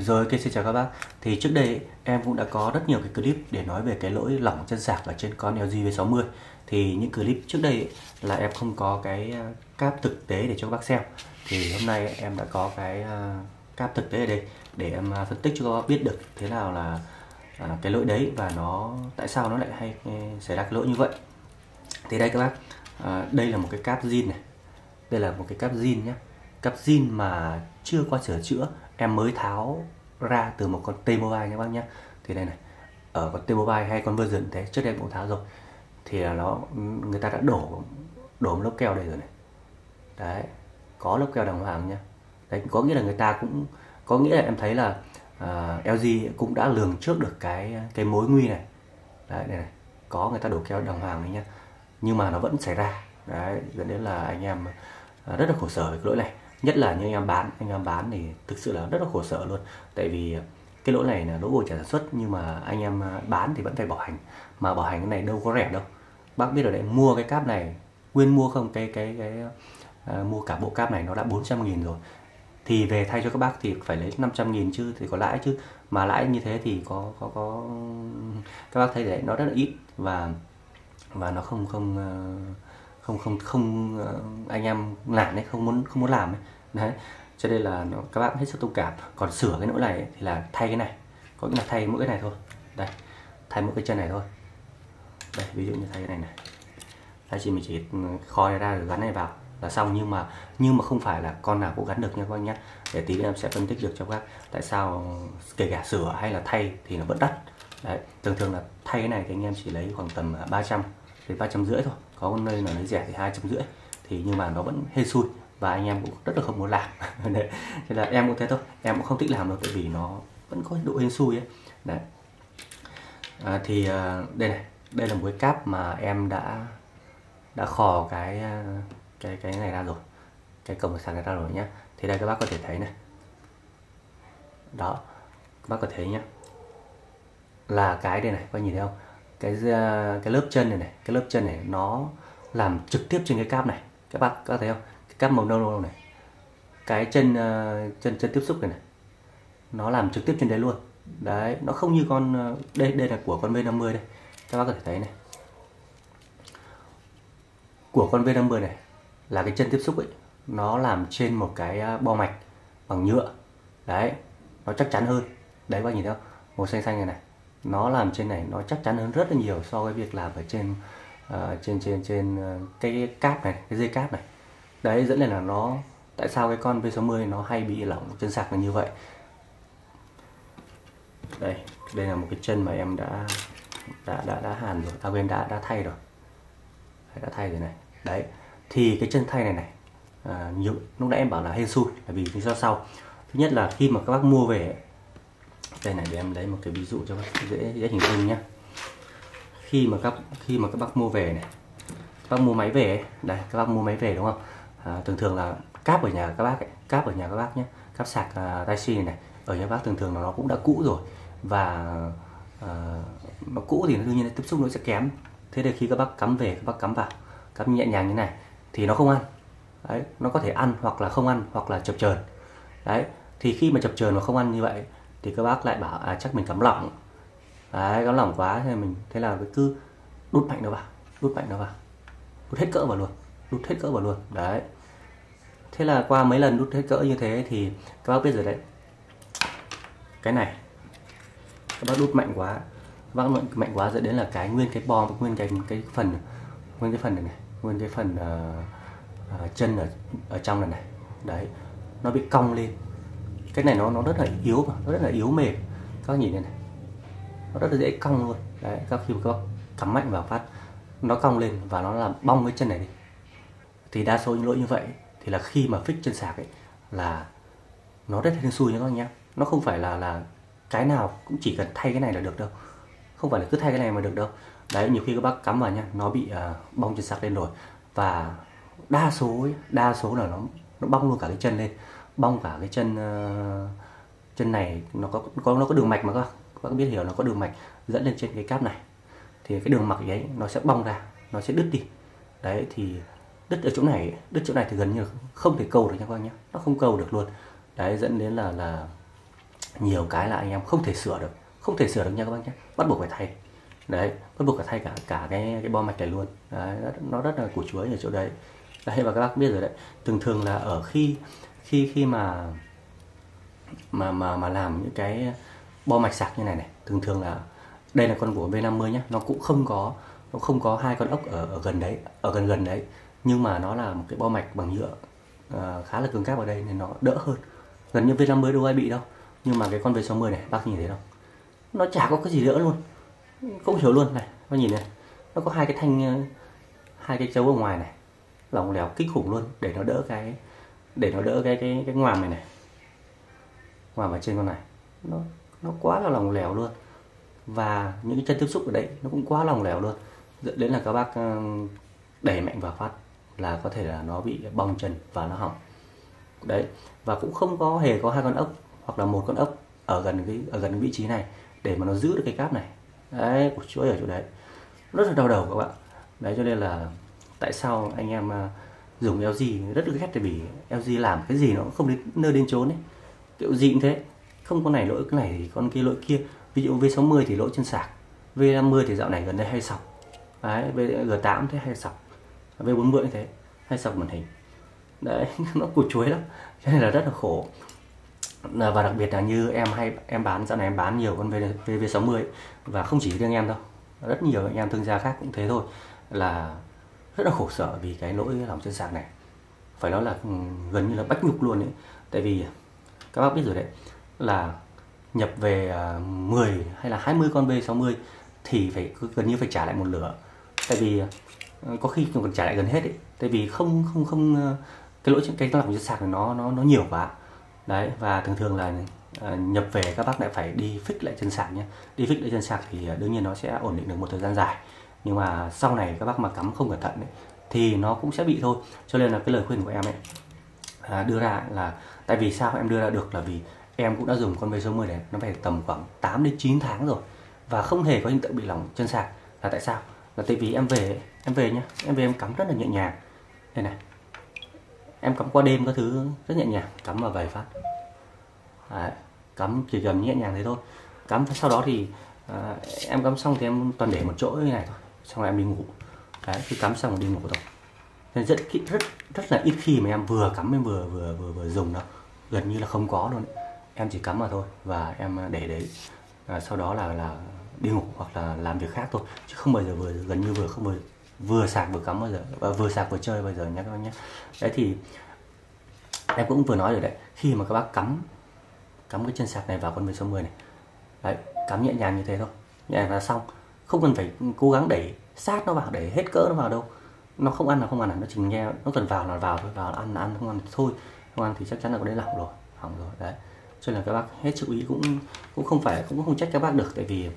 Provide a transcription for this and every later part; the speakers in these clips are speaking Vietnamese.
Rồi, ok xin chào các bác. Thì trước đây ấy, em cũng đã có rất nhiều cái clip để nói về cái lỗi lỏng chân sạc ở trên con LG V60. Thì những clip trước đây ấy, là em không có cái à, cáp thực tế để cho các bác xem. Thì hôm nay em đã có cái à, cáp thực tế ở đây để em à, phân tích cho các bác biết được thế nào là cái lỗi đấy và nó tại sao nó lại hay ừ, xảy ra cái lỗi như vậy. Thì đây các bác, đây là một cái cáp zin này. Đây là một cái cáp zin nhé. Cáp zin mà chưa qua sửa chữa em mới tháo ra từ một con T-Mobile nha bác nhé thì đây này ở con T-Mobile hay con version thế trước đây em cũng tháo rồi. Thì là nó người ta đã đổ đổ một lớp keo đây rồi này. Đấy có lớp keo đàng hoàng nhá. Đấy có nghĩa là người ta cũng có nghĩa là em thấy là à, uh, LG cũng đã lường trước được cái cái mối nguy này. Đấy đây này có người ta đổ keo đàng hoàng đấy nhá. Nhưng mà nó vẫn xảy ra. Đấy dẫn đến là anh em à, rất là khổ sở về cái lỗi này nhất là những anh em bán anh em bán thì thực sự là rất là khổ sở luôn. Tại vì cái lỗi này là lỗi của nhà sản xuất nhưng mà anh em bán thì vẫn phải bảo hành. Mà bảo hành cái này đâu có rẻ đâu. Bác biết rồi đấy mua cái cáp này nguyên mua không cái cái cái à, mua cả bộ cáp này nó đã 400 nghìn rồi. Thì về thay cho các bác thì phải lấy 500 nghìn chứ thì có lãi chứ. Mà lãi như thế thì có có có các bác thấy đấy nó rất là ít. Và và nó không không à, không không không à, anh em làm đấy không muốn không muốn làm ấy đấy cho nên là nó, các bạn hết sức thông cảm. Còn sửa cái lỗi này ấy, thì là thay cái này. Có nghĩa là thay mỗi cái này thôi. Đây thay mỗi cái chân này thôi. Đây ví dụ như thay cái này này. Đây chỉ mình chỉ ừ, khoi ra rồi gắn này vào là xong. Nhưng mà nhưng mà không phải là con nào cũng gắn được nha các bạn nhé để tí em sẽ phân tích được cho các tại sao kể cả sửa hay là thay thì nó vẫn đắt. Đấy thường thường là thay cái này thì anh em chỉ lấy khoảng tầm à, 300 đến ba trăm rưỡi thôi. Có nơi nào lấy rẻ thì hai trăm rưỡi. Thì nhưng mà nó vẫn hên xui và anh em cũng rất là không muốn làm. Đấy. thế là em cũng thế thôi. Em cũng không thích làm đâu tại vì nó vẫn có độ hên xui ấy. Đấy. À, thì à, đây này. Đây là một cái cáp mà em đã đã khò cái à, cái cái này ra rồi. Cái cổng sạc này ra rồi nhá. Thì đây các bác có thể thấy này. Đó. Các bác có thấy nhá. Là cái đây này các nhìn thấy không? Cái à, cái lớp chân này này. Cái lớp chân này nó làm trực tiếp trên cái cáp này. Các bác có thấy không? Cáp màu nâu nâu này. Cái chân uh, chân chân tiếp xúc này này nó làm trực tiếp trên đấy luôn. Đấy nó không như con uh, đây đây là của con V50 đây. Các bác có thể thấy này. Của con V50 này là cái chân tiếp xúc ấy nó làm trên một cái ờ, bo mạch bằng nhựa. Đấy nó chắc chắn hơn. Đấy các bác nhìn thấy không? Màu xanh xanh này này nó làm trên này nó chắc chắn hơn rất là nhiều so với việc làm ở trên uh, trên trên trên uh, cái cáp này cái dây cáp này đấy dẫn đến là nó tại sao cái con V60 nó hay bị lỏng chân sạc là như vậy? Đây đây là một cái chân mà em đã đã đã đã hàn rồi. À quên đã đã thay rồi. Đã thay rồi này. Đấy thì cái chân thay này này à, nhiều lúc nãy em bảo là hên xui là vì lý do sau. Thứ nhất là khi mà các bác mua về đây này để em lấy một cái ví dụ cho bác dễ dễ hình dung nhé khi mà các khi mà các bác mua về này các bác mua máy về đây các bác mua máy về đúng không? À, thường thường là cáp ở nhà các bác ấy, cáp ở nhà các bác nhé cáp sạc uh, tai này, này ở nhà các bác thường thường là nó cũng đã cũ rồi. Và uh, nó cũ thì đương nhiên là tiếp xúc nó sẽ kém. Thế thì khi các bác cắm về các bác cắm vào cắm nhẹ nhàng như này thì nó không ăn. Đấy nó có thể ăn hoặc là không ăn hoặc là chập chờn. Đấy thì khi mà chập chờn mà không ăn như vậy thì các bác lại bảo à chắc mình cắm lỏng. Đấy cắm lỏng quá thì mình thế là cứ đút mạnh nó vào đút mạnh nó vào đút hết cỡ vào luôn đút hết cỡ vào luôn. Đấy. Thế là qua mấy lần đút hết cỡ như thế thì các bác biết rồi đấy. Cái này các bác đút mạnh quá. Các bác mạnh, mạnh quá dẫn đến là cái nguyên cái bom nguyên cái cái phần nguyên cái phần này này nguyên cái phần uh, uh, chân ở ở trong này này. Đấy. Nó bị cong lên. Cái này nó nó rất là yếu mà nó rất là yếu mềm. Các bác nhìn đây này. Nó rất là dễ cong luôn. Đấy các khi các bác cắm mạnh vào phát nó cong lên và nó làm bong cái chân này đi thì đa số những lỗi như vậy thì là khi mà fix chân sạc ấy là nó rất hên xui nha các anh nhé nó không phải là là cái nào cũng chỉ cần thay cái này là được đâu. Không phải là cứ thay cái này mà được đâu. Đấy nhiều khi các bác cắm vào nhá nó bị uh, bong chân sạc lên rồi. Và đa số ấy, đa số là nó nó bong luôn cả cái chân lên. Bong cả cái chân uh, chân này nó có có nó có đường mạch mà các các bác biết hiểu nó có đường mạch dẫn lên trên cái cáp này. Thì cái đường mạch ấy nó sẽ bong ra nó sẽ đứt đi. Đấy thì đứt ở chỗ này đứt chỗ này thì gần như không thể câu được nha các bác nhé. Nó không câu được luôn. Đấy dẫn đến là là nhiều cái là anh em không thể sửa được. Không thể sửa được nha các bác nhé. Bắt buộc phải thay. Đấy bắt buộc phải thay cả cả cái cái bo mạch này luôn. Đấy, nó rất là củ chuối ở chỗ đấy. Đấy và các bác biết rồi đấy. Thường thường là ở khi khi khi mà mà mà mà làm những cái bo mạch sạc như này này thường thường là đây là con của V50 nhé nó cũng không có nó không có hai con ốc ở, ở gần đấy ở gần gần đấy nhưng mà nó là một cái bo mạch bằng nhựa uh, khá là cứng cáp ở đây nên nó đỡ hơn. Gần như V50 đâu ai bị đâu. Nhưng mà cái con V60 này bác nhìn thấy không? Nó chả có cái gì đỡ luôn. Không hiểu luôn này bác nhìn này. Nó có hai cái thanh ờ, hai cái chấu ở ngoài này. Lỏng lẻo kinh khủng luôn để nó đỡ cái để nó đỡ cái cái cái ngoàm này này. Ngoàm ở trên con này. Nó nó quá là lỏng lẻo luôn. Và những cái chân tiếp xúc ở đây nó cũng quá lỏng lẻo luôn. Dẫn đến là các bác đẩy mạnh vào phát là có thể là nó bị bong trần và nó hỏng. Đấy, và cũng không có hề có hai con ốc hoặc là một con ốc ở gần cái, ở gần cái vị trí này để mà nó giữ được cái cáp này. Đấy, của chuỗi ở chỗ đấy. Rất là đau đầu các bạn. Đấy, cho nên là tại sao anh em à, dùng LG rất ghét, tại vì LG làm cái gì nó cũng không đến nơi đến chốn ấy. Kiểu gì cũng thế. Không con này lỗi, cái này thì con kia, lỗi kia. Ví dụ V60 thì lỗi chân sạc V50 thì dạo này gần đây hay sọc. Đấy G8 thế hay sọc. V40 như thế hay sọc màn hình. Đấy nó củ chuối lắm. Cho nên là rất là khổ. Và đặc biệt là như em hay em bán dạo này em bán nhiều con V, V 60 và không chỉ riêng em đâu rất nhiều anh em thương gia khác cũng thế thôi. Là rất là khổ sở vì cái lỗi lòng chân sạc này. Phải nói là ừ, gần như là bách nhục luôn ấy. Tại vì các bác biết rồi đấy là nhập về à, 10 hay là 20 con V60 thì phải gần như phải trả lại một lửa tại vì Ờ, có khi còn trả lại gần hết ấy. Tại vì không không không ờ, cái lỗi cái lọc chất sạc này nó nó nó nhiều quá. Đấy và thường thường là à, nhập về các bác lại phải đi fix lại chân sạc nhé. Đi fix lại chân sạc thì đương nhiên nó sẽ ổn định được một thời gian dài. Nhưng mà sau này các bác mà cắm không cẩn thận ấy, thì nó cũng sẽ bị thôi. Cho nên là cái lời khuyên của em ấy à, đưa ra là tại vì sao em đưa ra được là vì em cũng đã dùng con V60 này nó phải tầm khoảng 8 đến 9 tháng rồi và không hề có hiện tượng bị lỏng chân sạc. Là tại sao? Là tại vì em về em về nhá em về em cắm rất là nhẹ nhàng. Đây này. Em cắm qua đêm các thứ rất nhẹ nhàng. Cắm vào vài phát. Đấy, cắm chỉ cần nhẹ nhàng thế thôi. Cắm sau đó thì à, em cắm xong thì em toàn để một chỗ như này thôi. Xong rồi em đi ngủ. Đấy khi cắm xong rồi đi ngủ thôi nên rất rất rất là ít khi mà em vừa cắm em vừa vừa vừa vừa dùng đâu. Gần như là không có luôn. Em chỉ cắm vào thôi. Và em để đấy. À, sau đó là là đi ngủ hoặc là làm việc khác thôi. Chứ không bao giờ vừa, gần như vừa, không vừa vừa sạc vừa cắm bao giờ, và vừa sạc vừa chơi bao giờ nhé các bác nhé đấy thì em cũng vừa nói rồi đấy, khi mà các bác cắm cắm cái chân sạc này vào con 1060 này, đấy, cắm nhẹ nhàng như thế thôi, nhẹ nhàng là xong. Không cần phải cố gắng đẩy sát nó vào để hết cỡ nó vào đâu. Nó không ăn là không ăn là nó chỉ nghe, nó cần vào là vào thôi, vào là ăn là ăn, không ăn thì thôi. Không ăn thì chắc chắn là có đấy lỏng rồi, hỏng rồi, đấy. Cho nên là các bác hết chú ý cũng cũng không phải, cũng không trách các bác được, tại vì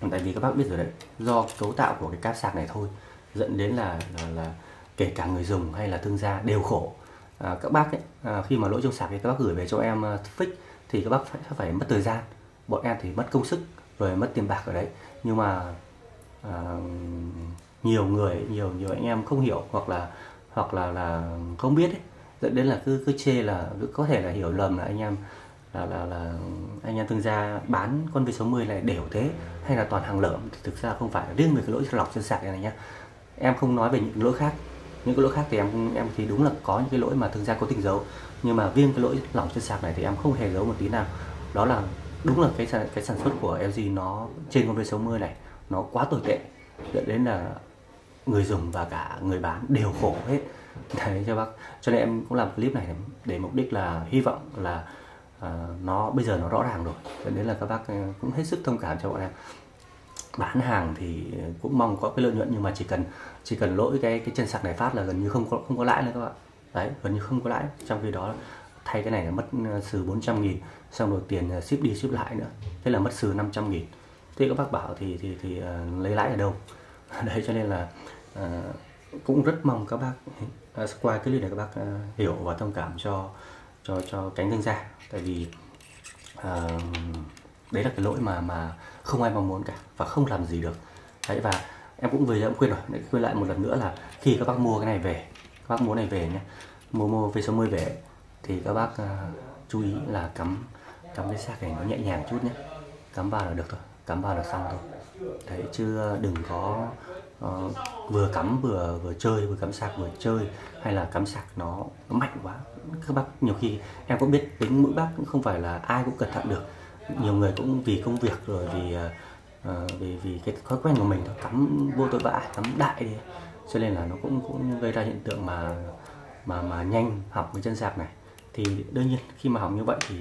Vâng, tại vì các bác biết rồi đấy do cấu tạo của cái cáp sạc này thôi dẫn đến là là, là kể cả người dùng hay là thương gia đều khổ. À, các bác ấy, à, khi mà lỗi trong sạc thì các bác gửi về cho em uh, fix thì các bác phải, phải mất thời gian. Bọn em thì mất công sức rồi mất tiền bạc ở đấy. Nhưng mà à, nhiều người nhiều nhiều anh em không hiểu hoặc là hoặc là là không biết ấy dẫn đến là cứ cứ chê là cứ có thể là hiểu lầm là anh em là là là anh em thương gia bán con V60 này đều thế hay là toàn hàng lợm thì thực ra không phải riêng về cái lỗi lọc chân sạc này, này nhá. Em không nói về những lỗi khác những cái lỗi khác thì em em thì đúng là có những cái lỗi mà thương gia có tình giấu nhưng mà riêng cái lỗi lỏng chân sạc này thì em không hề giấu một tí nào. Đó là đúng là cái cái sản xuất của LG nó trên con V60 này nó quá tồi tệ dẫn đến là người dùng và cả người bán đều khổ hết. Đấy cho bác cho nên em cũng làm clip này để mục đích là hy vọng là Ờ, nó bây giờ nó rõ ràng rồi. Cho nên là các bác ờ, cũng hết sức thông cảm cho bọn em. Bán hàng thì cũng mong có cái lợi nhuận nhưng mà chỉ cần chỉ cần lỗi cái cái chân sạc này phát là gần như không có không có lãi nữa các bạn. Đấy gần như không có lãi. Trong khi đó thay cái này là mất ờ, xử 400 nghìn xong rồi tiền ship đi ship lại nữa. Thế là mất xử 500 nghìn. Thế các bác bảo thì thì thì uh, lấy lãi ở đâu? Đấy cho nên là uh, cũng rất mong các bác uh, qua cái clip này các bác uh, hiểu và thông cảm cho cho cho cánh thương ra, tại vì uh, đấy là cái lỗi mà mà không ai mong muốn cả và không làm gì được. Đấy và em cũng vừa em khuyên rồi để khuyên lại một lần nữa là khi các bác mua cái này về các bác mua này về nhé mua mua V60 về thì các bác uh, chú ý là cắm cắm cái sạc này nó nhẹ nhàng chút nhé cắm vào là được thôi cắm vào là xong thôi. Đấy chứ ờ, đừng có Ờ, vừa cắm vừa vừa chơi vừa cắm sạc vừa chơi hay là cắm sạc nó, nó mạnh quá. Các bác nhiều khi em cũng biết tính mỗi bác cũng không phải là ai cũng cẩn thận được. Nhiều người cũng vì công việc rồi vì uh, vì vì cái thói quen của mình nó cắm vô tội vạ cắm đại đi. Cho nên là nó cũng cũng gây ra hiện tượng mà mà mà nhanh học cái chân sạc này. Thì đương nhiên khi mà học như vậy thì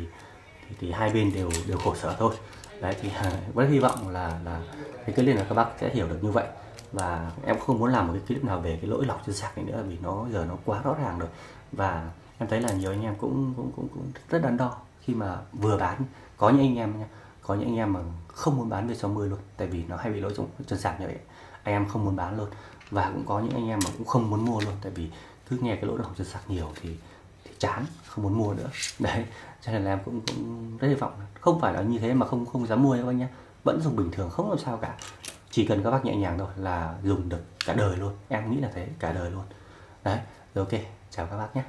thì, thì hai bên đều đều khổ sở thôi. Đấy thì rất hy vọng là là cái clip này các bác sẽ hiểu được như vậy và em không muốn làm một cái clip nào về cái lỗi lọc chân sạc này nữa vì nó giờ nó quá rõ ràng rồi. Và em thấy là nhiều anh em cũng cũng cũng, cũng rất đắn đo khi mà vừa bán. Có những anh em nhé có những anh em mà không muốn bán về 60 luôn tại vì nó hay bị lỗi trong chân sạc như vậy. Anh em không muốn bán luôn. Và cũng có những anh em mà cũng không muốn mua luôn tại vì cứ nghe cái lỗi lọc chân sạc nhiều thì, thì chán không muốn mua nữa. Đấy cho nên là em cũng cũng rất hy vọng không phải là như thế mà không không dám mua các anh nhé vẫn dùng bình thường không làm sao cả chỉ cần các bác nhẹ nhàng thôi là dùng được cả đời luôn. Em nghĩ là thế, cả đời luôn. Đấy, rồi ok, chào các bác nhé.